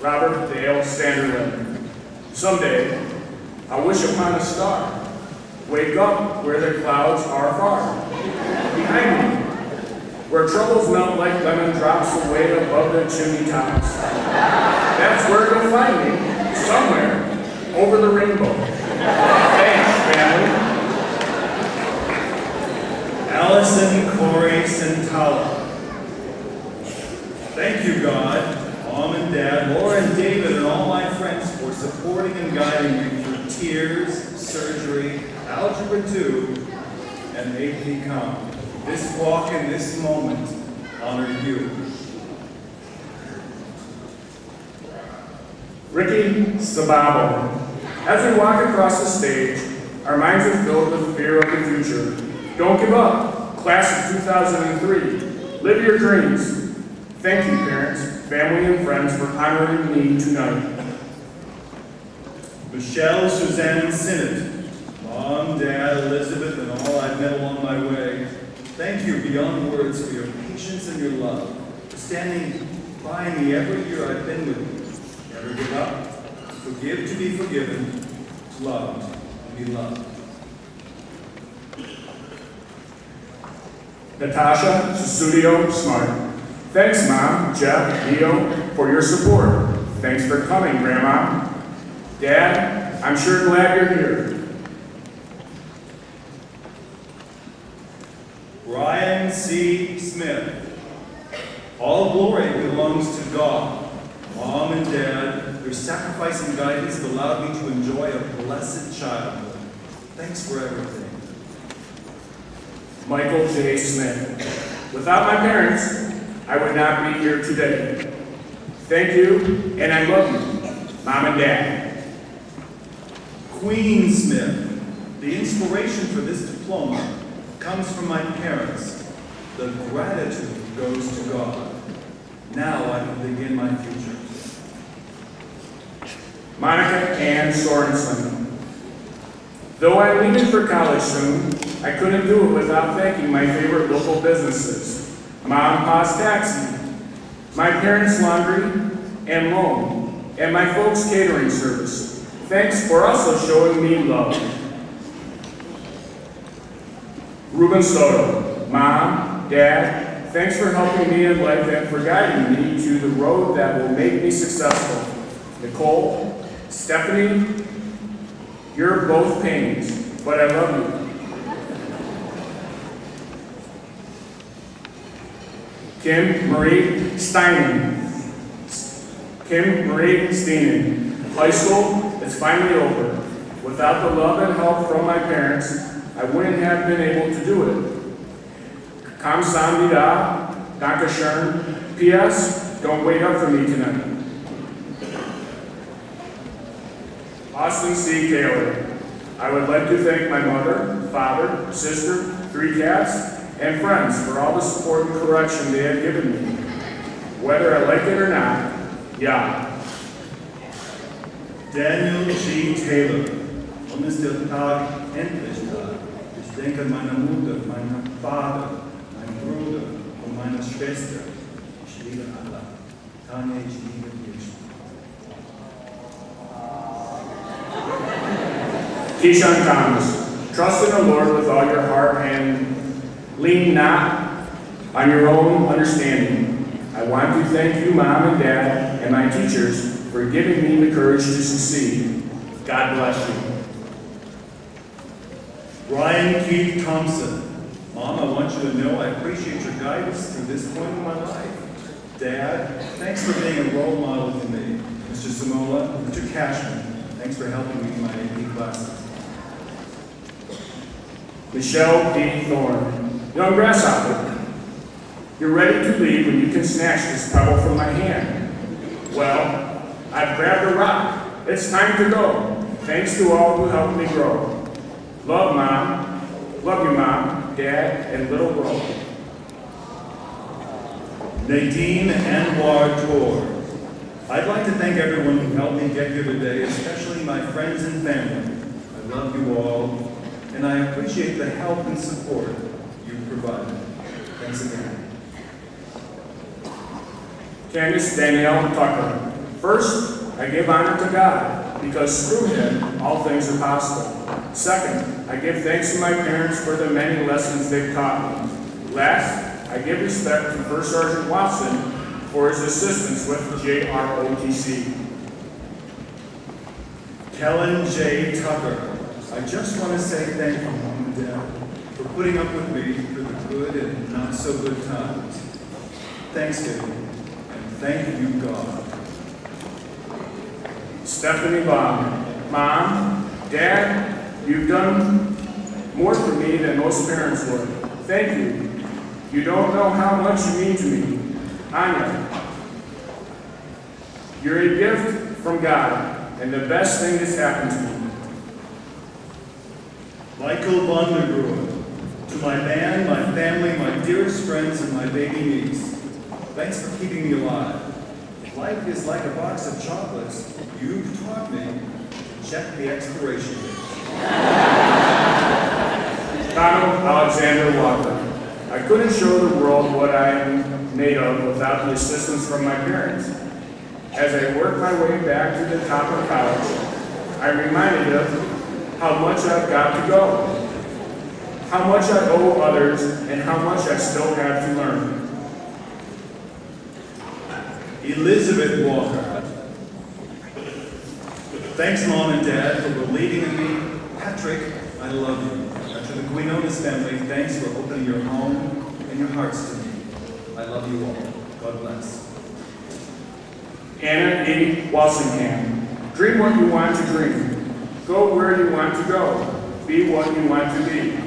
Robert Dale Sanderlin. Someday, I wish upon a star. Wake up where the clouds are far. Behind me, where troubles melt like lemon drops away above the chimney tops. That's where you'll find me, somewhere over the rainbow. Thanks, family. Allison Corey Santala. Thank you, God, Mom and Dad, Laura and David, and all my friends for supporting and guiding me through tears, surgery, Algebra 2, and AP Com. This walk and this moment honor you. Ricky Sababo. As we walk across the stage, our minds are filled with fear of the future. Don't give up. Class of 2003. Live your dreams. Thank you, parents, family, and friends for honoring me tonight. Michelle Suzanne Sinnott, Mom, Dad, Elizabeth, and all I've met along my way, thank you beyond words for your patience and your love, for standing by me every year I've been with you. Never give up, forgive to be forgiven, loved to be loved. Natasha Susudio Smart. Thanks, Mom, Jeff, Leo, for your support. Thanks for coming, Grandma. Dad, I'm sure glad you're here. Ryan C. Smith. All glory belongs to God. Mom and Dad, your sacrifice and guidance have allowed me to enjoy a blessed childhood. Thanks for everything. Michael J. Smith. Without my parents, I would not be here today. Thank you, and I love you, Mom and Dad. Queen Smith. The inspiration for this diploma comes from my parents. The gratitude goes to God. Now I can begin my future. Monica Ann Sorensen. Though I'm leaving for college soon, I couldn't do it without thanking my favorite local businesses. Mom Pa's Taxi, my parents' laundry and loan, and my folks' catering service. Thanks for also showing me love. Ruben Soto, Mom, Dad, thanks for helping me in life and for guiding me to the road that will make me successful. Nicole, Stephanie, you're both pains, but I love you. Kim Marie Steinen. Kim Marie Steinen. High school is finally over. Without the love and help from my parents, I wouldn't have been able to do it. Kamsamnida, Dr. Shern. P.S. Don't wait up for me tonight. Austin C. Taylor. I would like to thank my mother, father, sister, three cats, and friends for all the support and correction they have given me. Whether I like it or not, yeah. Daniel G. Taylor. Wann ist Tag endlich da? Ich denke an meine Mutter, meinen Vater, meinen Bruder und meine Schwester. Ich liebe Allah. Tanja, ich liebe dich. Keyshawn Thomas. Trust in the Lord with all your heart and lean not on your own understanding. I want to thank you, Mom and Dad, and my teachers for giving me the courage to succeed. God bless you. Ryan Keith Thompson. Mom, I want you to know I appreciate your guidance through this point in my life. Dad, thanks for being a role model to me. Mr. Samola, Mr. Cashman, thanks for helping me in my AP classes. Michelle D. Thorne. Young grasshopper, you're ready to leave when you can snatch this pebble from my hand. Well, I've grabbed a rock. It's time to go. Thanks to all who helped me grow. Love, Mom. Love you, Mom, Dad, and little bro. Nadine Anwar Tor. I'd like to thank everyone who helped me get here today, especially my friends and family. I love you all, and I appreciate the help and support provided. Thanks again. Danielle Tucker. First, I give honor to God, because through him, all things are possible. Second, I give thanks to my parents for the many lessons they've taught me. Last, I give respect to First Sergeant Watson for his assistance with JROTC. Kellen J. Tucker. I just want to say thank you, Mom and Dad, putting up with me for the good and not so good times. Thanksgiving, and thank you, God. Stephanie Bond. Mom, Dad, you've done more for me than most parents would. Thank you. You don't know how much you mean to me. Anya, you're a gift from God, and the best thing that's happened to me. Michael Vondergroen. To my band, my family, my dearest friends, and my baby niece. Thanks for keeping me alive. Life is like a box of chocolates. You've taught me to check the expiration date. Donald Alexander Walker. I couldn't show the world what I am made of without the assistance from my parents. As I worked my way back to the top of college, I'm reminded of how much I've got to go, how much I owe others, and how much I still have to learn. Elizabeth Walker. Thanks, Mom and Dad, for believing in me. Patrick, I love you. And to the Quinones family, thanks for opening your home and your hearts to me. I love you all. God bless. Anna E. Walsingham. Dream what you want to dream. Go where you want to go. Be what you want to be.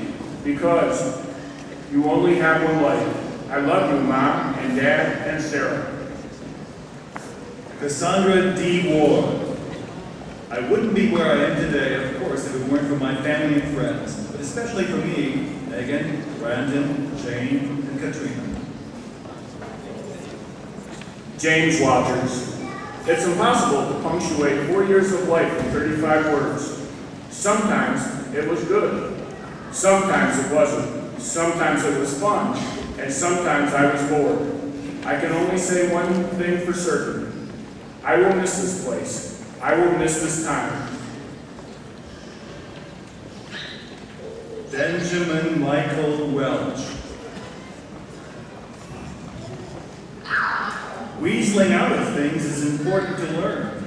Because you only have one life. I love you, Mom and Dad and Sarah. Cassandra D. Ward. I wouldn't be where I am today, of course, if it weren't for my family and friends, but especially for me, Megan, Brandon, Jane, and Katrina. James Rogers. It's impossible to punctuate four years of life in 35 words. Sometimes it was good. Sometimes it wasn't. Sometimes it was fun. And sometimes I was bored. I can only say one thing for certain. I will miss this place. I will miss this time. Benjamin Michael Welch. Weaseling out of things is important to learn.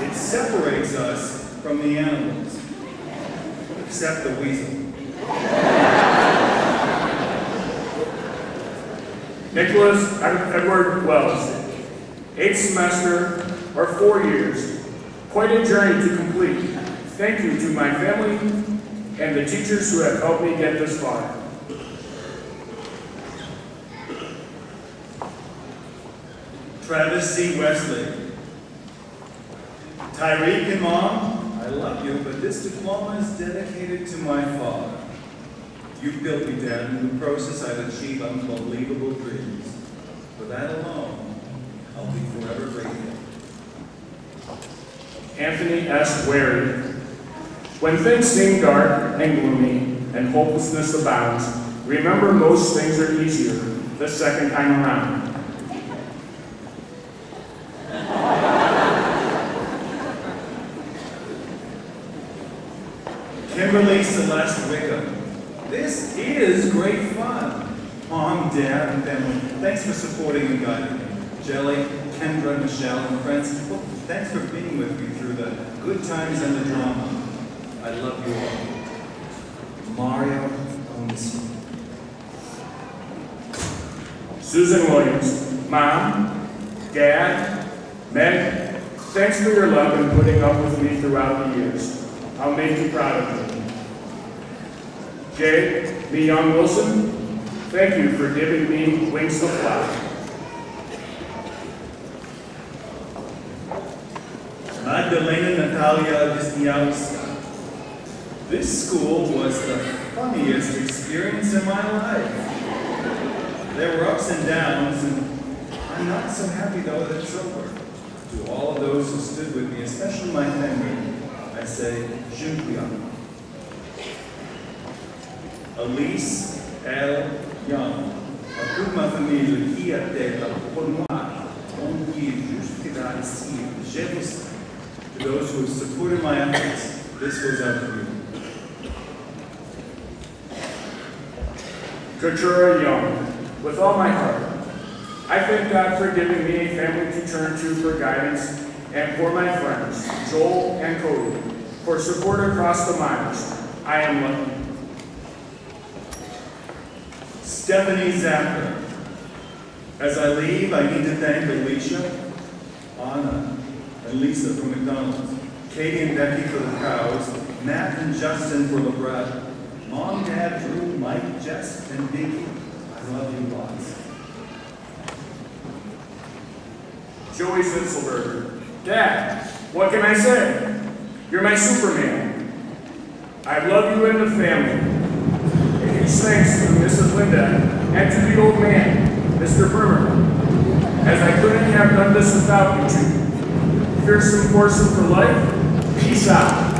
It separates us from the animals, except the weasel. Nicholas Edward Wells. Eighth semester or four years. Quite a journey to complete. Thank you to my family and the teachers who have helped me get this far. Travis C. Wesley. Tyreek and Love you, but this diploma is dedicated to my father. You've built me, Dad, and in the process I've achieved unbelievable dreams. For that alone, I'll be forever grateful. Anthony S. Wary. When things seem dark and gloomy and hopelessness abounds, remember most things are easier the second time around. Kimberly Celeste Wickham. This is great fun. Mom, Dad, and family, thanks for supporting and guiding me. Jelly, Kendra, Michelle, and friends, well, thanks for being with me through the good times and the drama. I love you all. Mario. Susan Williams, Mom, Dad, Meg, thanks for your love and putting up with me throughout the years. I'll make you proud of me. Jay, young Wilson, thank you for giving me wings to fly. Natalia Wisniewska. This school was the funniest experience in my life. There were ups and downs, and I'm not so happy though that it's over. To all of those who stood with me, especially my family, I say, Dziękuję. Elise L. Young, a toute ma famille qui a été pour moi, on dit jusqu'à ici, vous to those who have supported my efforts, this goes out to you. Katura Young, with all my heart, I thank God for giving me a family to turn to for guidance and for my friends, Joel and Cody, for support across the miles. I am lucky. Stephanie Zapper. As I leave, I need to thank Alicia, Anna, and Lisa for McDonald's, Katie and Becky for the cows, Matt and Justin for the bread, Mom, Dad, Drew, Mike, Jess, and Vicky. I love you lots. Joey Zitzelberger. Dad, what can I say? You're my Superman. I love you and the family. A huge thanks to Mrs. Linda and to the old man, Mr. Bremer, as I couldn't have done this without you two. Fearsome foursome for life. Peace out.